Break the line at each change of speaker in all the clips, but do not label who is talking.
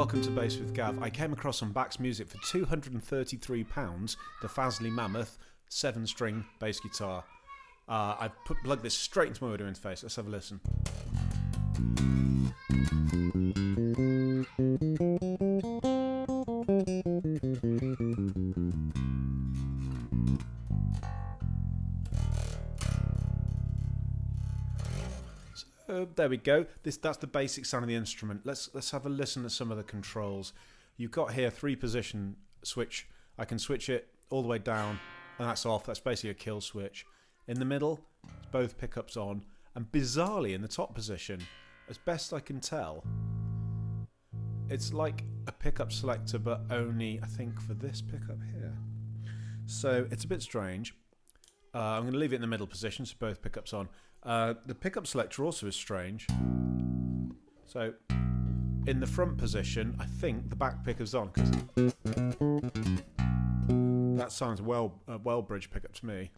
welcome to Bass with Gav. I came across on Bax Music for £233 the Fazley Mammoth 7 string bass guitar. Uh, I've put, plugged this straight into my audio interface. Let's have a listen. There we go. This that's the basic sound of the instrument. Let's let's have a listen to some of the controls. You've got here three position switch. I can switch it all the way down, and that's off. That's basically a kill switch. In the middle, both pickups on, and bizarrely in the top position, as best I can tell, it's like a pickup selector, but only I think for this pickup here. So it's a bit strange. Uh, I'm going to leave it in the middle position, so both pickups on. Uh, the pickup selector also is strange. So, in the front position, I think the back pickups on because that sounds well uh, well bridge pickup to me.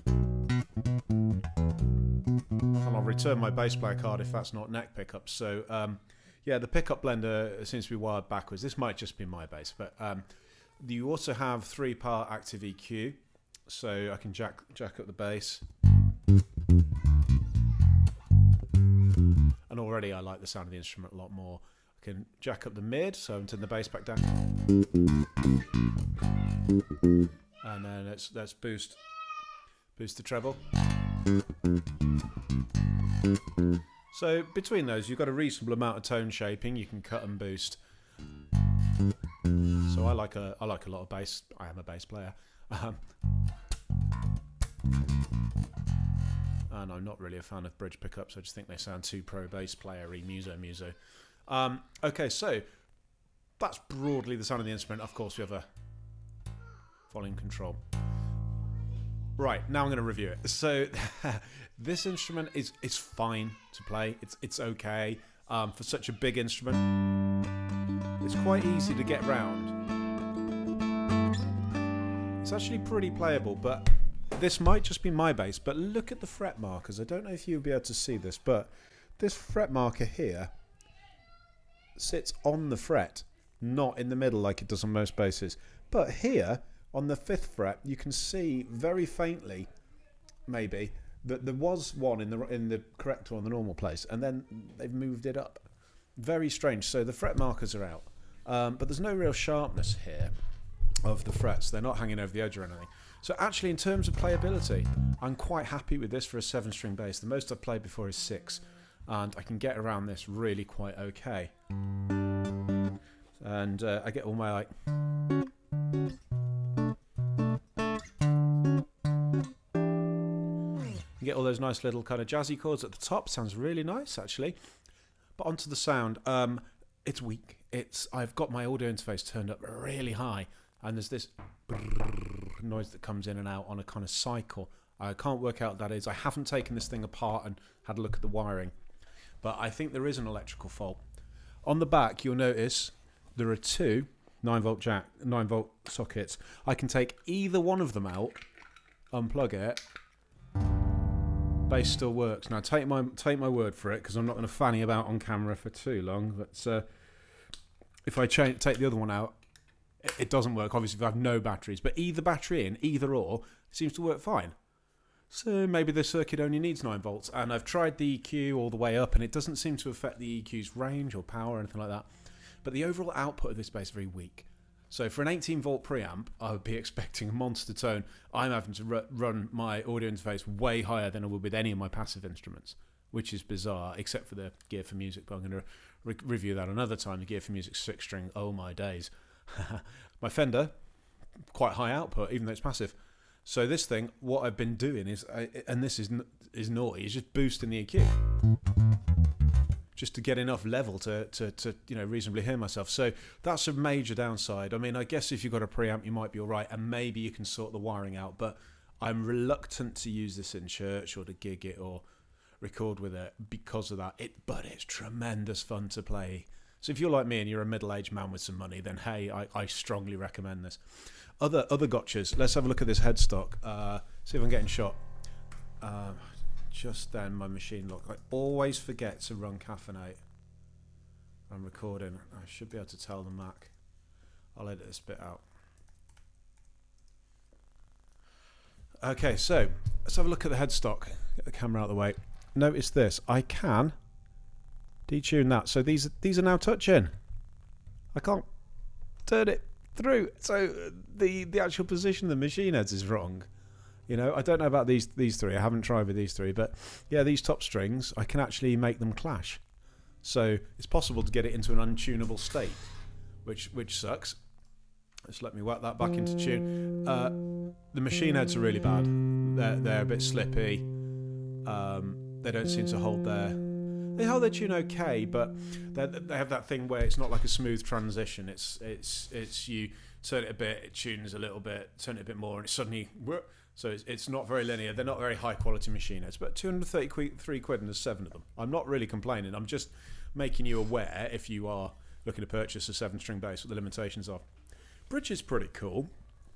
And I'll return my bass player card if that's not neck pickup. So, um, yeah, the pickup blender seems to be wired backwards. This might just be my bass, but um, you also have three part active EQ, so I can jack jack up the bass. Already I like the sound of the instrument a lot more. I can jack up the mid, so I'm turning the bass back down, and then let's let's boost boost the treble. So between those, you've got a reasonable amount of tone shaping. You can cut and boost. So I like a I like a lot of bass. I am a bass player. Um, and I'm not really a fan of bridge pickups. I just think they sound too pro bass playery, muso muso. Um, okay, so that's broadly the sound of the instrument. Of course, we have a volume control. Right now, I'm going to review it. So this instrument is is fine to play. It's it's okay um, for such a big instrument. It's quite easy to get round. It's actually pretty playable, but this might just be my bass, but look at the fret markers. I don't know if you'll be able to see this, but this fret marker here sits on the fret, not in the middle like it does on most basses. But here, on the fifth fret, you can see very faintly, maybe, that there was one in the in the correct or the normal place, and then they've moved it up. Very strange. So the fret markers are out, um, but there's no real sharpness here of the frets. They're not hanging over the edge or anything. So actually, in terms of playability, I'm quite happy with this for a seven-string bass. The most I've played before is six, and I can get around this really quite okay. And uh, I get all my like. You get all those nice little kind of jazzy chords at the top. Sounds really nice, actually. But onto the sound. Um, it's weak. It's I've got my audio interface turned up really high, and there's this noise that comes in and out on a kind of cycle. I can't work out that is. I haven't taken this thing apart and had a look at the wiring, but I think there is an electrical fault. On the back, you'll notice there are two 9 volt jack 9 volt sockets. I can take either one of them out, unplug it. Bass still works. Now take my take my word for it because I'm not going to fanny about on camera for too long. But uh, if I change, take the other one out, it doesn't work obviously if I have no batteries but either battery in either or seems to work fine. So maybe the circuit only needs 9 volts and I've tried the EQ all the way up and it doesn't seem to affect the EQ's range or power or anything like that but the overall output of this bass is very weak. So for an 18 volt preamp I would be expecting a monster tone. I'm having to run my audio interface way higher than I would with any of my passive instruments which is bizarre except for the Gear4music but I'm going to re review that another time the Gear4music 6 string oh my days my Fender, quite high output, even though it's passive. So this thing, what I've been doing is, and this is is naughty, is just boosting the EQ, just to get enough level to, to, to you know reasonably hear myself. So that's a major downside. I mean, I guess if you've got a preamp, you might be all right, and maybe you can sort the wiring out. But I'm reluctant to use this in church or to gig it or record with it because of that. It, but it's tremendous fun to play so if you're like me and you're a middle-aged man with some money, then hey, I, I strongly recommend this. Other other gotchas. Let's have a look at this headstock. Uh, see if I'm getting shot. Uh, just then, my machine lock. I always forget to run caffeinate. I'm recording. I should be able to tell the Mac. I'll edit this bit out. Okay, so let's have a look at the headstock. Get the camera out of the way. Notice this. I can detune that. So these these are now touching. I can't turn it through. So the the actual position of the machine heads is wrong. You know, I don't know about these these three. I haven't tried with these three, but yeah, these top strings, I can actually make them clash. So it's possible to get it into an untunable state, which which sucks. Just let me whack that back into tune. Uh, the machine heads are really bad. They're they're a bit slippy. Um, they don't seem to hold their they hold their tune okay, but they have that thing where it's not like a smooth transition. It's it's it's you turn it a bit, it tunes a little bit, turn it a bit more, and it suddenly so it's, it's not very linear. They're not very high quality machine heads, but 233 quid and there's seven of them. I'm not really complaining. I'm just making you aware if you are looking to purchase a seven string bass what the limitations are. Bridge is pretty cool.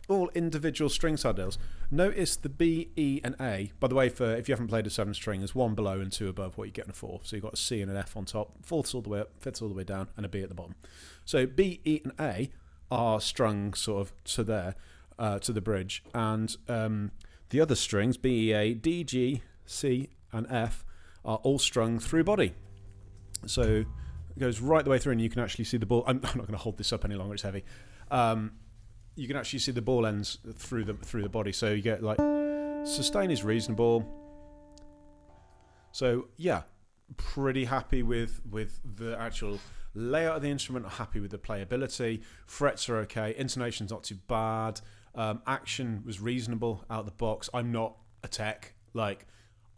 All individual string saddles. Notice the B, E, and A. By the way, for if you haven't played a seven string, there's one below and two above what you get in a four. So you've got a C and an F on top, fourths all the way up, fifths all the way down, and a B at the bottom. So B, E, and A are strung sort of to there uh, to the bridge, and um, the other strings B, E, A, D, G, C, and F are all strung through body. So it goes right the way through, and you can actually see the ball. I'm, I'm not going to hold this up any longer; it's heavy. Um, you can actually see the ball ends through the through the body, so you get like sustain is reasonable. So yeah, pretty happy with with the actual layout of the instrument. Happy with the playability. Frets are okay. Intonation's not too bad. Um, action was reasonable out the box. I'm not a tech like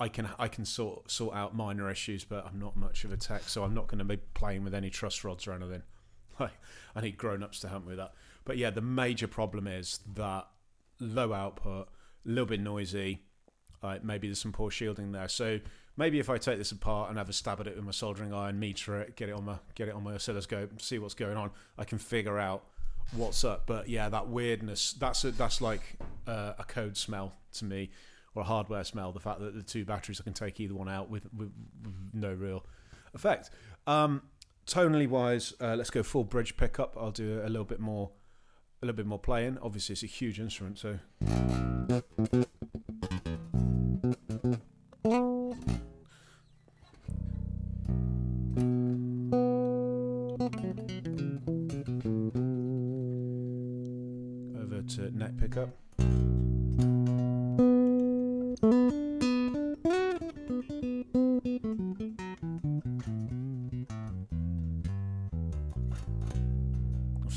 I can I can sort sort out minor issues, but I'm not much of a tech, so I'm not going to be playing with any truss rods or anything. Like I need grown ups to help me with that. But yeah, the major problem is that low output, a little bit noisy. Uh, maybe there's some poor shielding there. So maybe if I take this apart and have a stab at it with my soldering iron, meter it, get it on my get it on my oscilloscope, see what's going on, I can figure out what's up. But yeah, that weirdness that's a, that's like uh, a code smell to me or a hardware smell. The fact that the two batteries I can take either one out with, with, with no real effect. Um, tonally wise, uh, let's go full bridge pickup. I'll do a little bit more, a little bit more playing. Obviously, it's a huge instrument, so.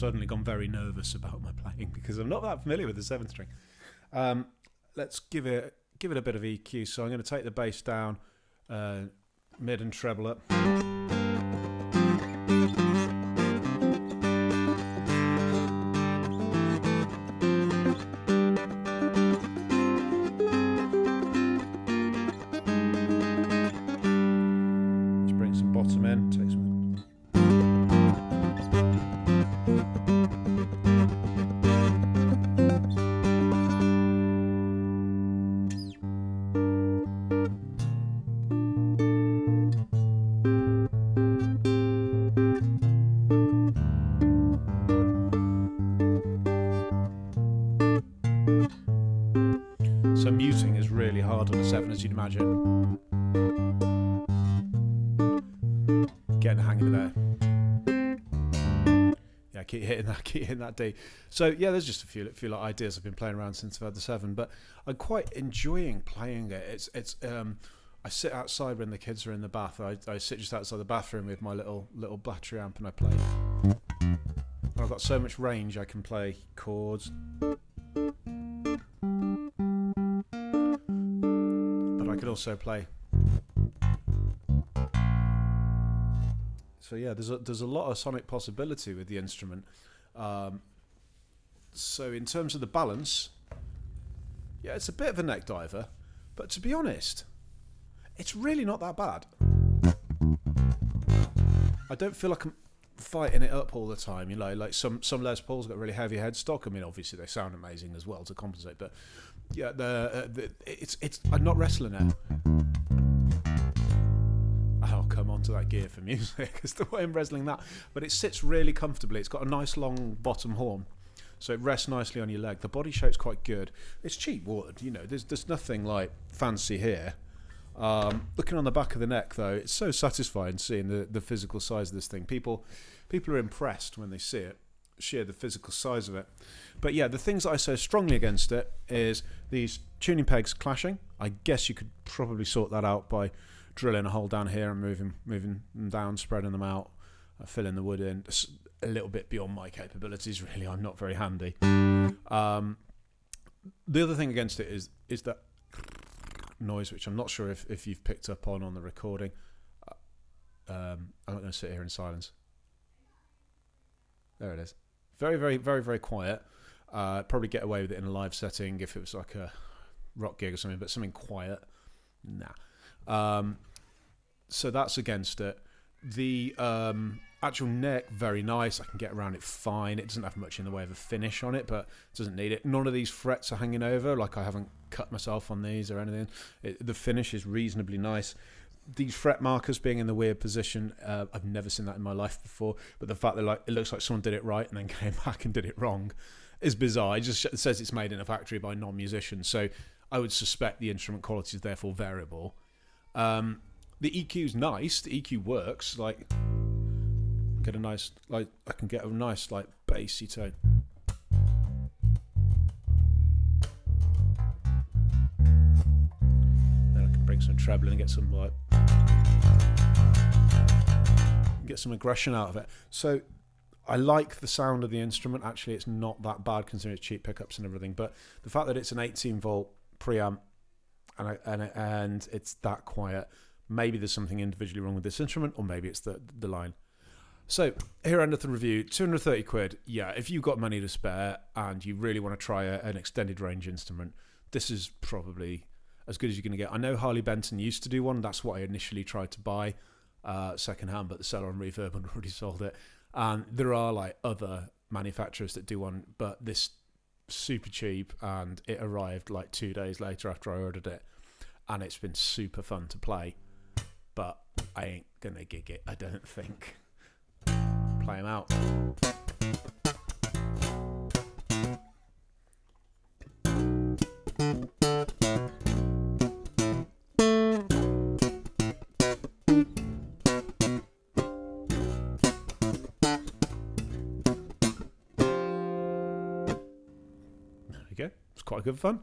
Suddenly gone very nervous about my playing because I'm not that familiar with the seventh string. Um, let's give it give it a bit of EQ. So I'm going to take the bass down, uh, mid and treble up. As you'd imagine. Getting the hang of there. Yeah, keep hitting that, keep hitting that D. So yeah, there's just a few, few like ideas I've been playing around since I've had the seven, but I'm quite enjoying playing it. It's it's um, I sit outside when the kids are in the bath. I, I sit just outside the bathroom with my little little battery amp and I play. I've got so much range. I can play chords, also play. So yeah, there's a, there's a lot of sonic possibility with the instrument. Um, so in terms of the balance, yeah, it's a bit of a neck diver, but to be honest, it's really not that bad. I don't feel like I'm fighting it up all the time. You know, like some some Les Pauls got really heavy headstock. I mean, obviously they sound amazing as well to compensate, but yeah, the, uh, the it's it's I'm not wrestling it. Oh, come on to to that Gear4music it's the way I'm wrestling that. But it sits really comfortably. It's got a nice long bottom horn. So it rests nicely on your leg. The body shape's quite good. It's cheap wood, you know. There's there's nothing like fancy here. Um, looking on the back of the neck, though, it's so satisfying seeing the, the physical size of this thing. People people are impressed when they see it, sheer the physical size of it. But yeah, the things that I say strongly against it is these tuning pegs clashing. I guess you could probably sort that out by drilling a hole down here and moving moving them down, spreading them out, uh, filling the wood in a little bit beyond my capabilities. Really, I'm not very handy. Um, the other thing against it is is that noise, which I'm not sure if, if you've picked up on on the recording. Uh, um, I'm not going to sit here in silence. There it is. Very, very, very, very quiet. Uh, probably get away with it in a live setting if it was like a rock gig or something, but something quiet, nah. Um, so that's against it. The um, actual neck, very nice. I can get around it fine. It doesn't have much in the way of a finish on it, but it doesn't need it. None of these frets are hanging over. Like I haven't cut myself on these or anything. It, the finish is reasonably nice. These fret markers being in the weird position, uh, I've never seen that in my life before. But the fact that like it looks like someone did it right and then came back and did it wrong is bizarre. It just says it's made in a factory by non-musicians, so I would suspect the instrument quality is therefore variable. Um, the EQ is nice. The EQ works. Like get a nice like I can get a nice like bassy tone. Then I can bring some treble and get some like get some aggression out of it. So I like the sound of the instrument. Actually, it's not that bad considering it's cheap pickups and everything. But the fact that it's an 18 volt preamp and I, and and it's that quiet, maybe there's something individually wrong with this instrument, or maybe it's the the line. So here endeth the review. 230 quid. Yeah, if you've got money to spare and you really want to try a, an extended range instrument, this is probably as good as you're going to get. I know Harley Benton used to do one. That's what I initially tried to buy uh, secondhand, but the seller on Reverb had already sold it. And there are like other manufacturers that do one, but this super cheap and it arrived like two days later after I ordered it. And it's been super fun to play, but I ain't gonna gig it, I don't think play out. There we go. It's quite good fun.